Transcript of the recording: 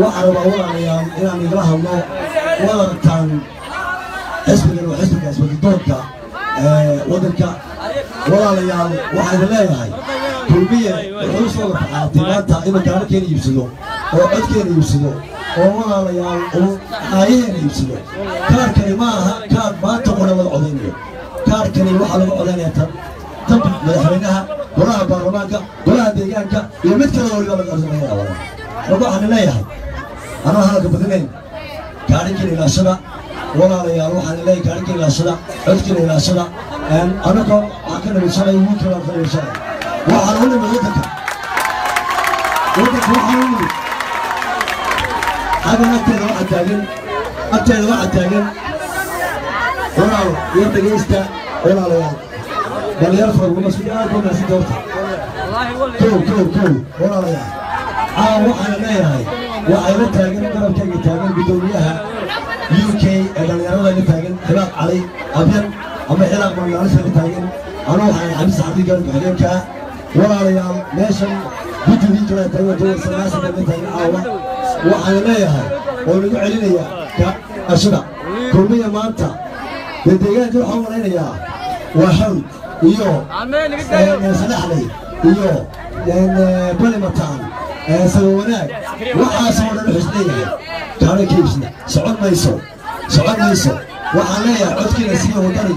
waxaan rabaa walaalayaal inaan igala hadlo wadartaan xisbigan waa xisbiga isbadadoonka waddanka walaalayaal waxaa idin leeyahay kulmiye wuxuu soo warfaxaatay maanta inuu gaarikeena iibsado oo codkeena iibsado oo walaalayaal uu aayaheena iibsado kaarkani ma aha kaar maanta qura laga codaynayo kaarkani waxaa laga codaynaya tan tan madaxweynaha golaha baarlamaanka golaha deegaanka iyo mid kale waliba laga codsanaya walaal hadalka badinayn gaarinkina ilaashada walaalayaal waxaan leeyahay gaarinkina ilaashada codkina ilaashada anagoo waxaan ka nabadsanay wiilka baan ka nabadsanay waxaan u nimid waddanka. Waddanka waxaan u nimid xaggan agteeda waxaa taagan. Agteeda waxaa taagan. Walaal iyo dhegaysta walaalayaal dhalinyaro fara badan isku aad baa naasida horta kow kow kow. Walaalayaal caawa waxaan leeyahay وأنا تاجر كلام كي تاجر بدوريها UK أنا أنا أنا تاجر. هلاك علي أبين أما هلاك ما يعرف شو تاجر. أنا هاي أبي سعدي كلام كلام كا. ولا يا ماشين بدو بدو لا تاجر تاجر سماس كلام تاجر أوا وأنا ما يها وأنا علينا يا كا. أشنا كمية مانتا بديجان جو حمر علينا يا وحمد يو أنا اللي بدي يا سلاح لي يو لأن بلي مطعم saba wanaag waxaasoo dhan wuxuu isleeyahay kaana ka iibsina socon mayso socon mayso waxaan leeyahay codkiina siiya wadani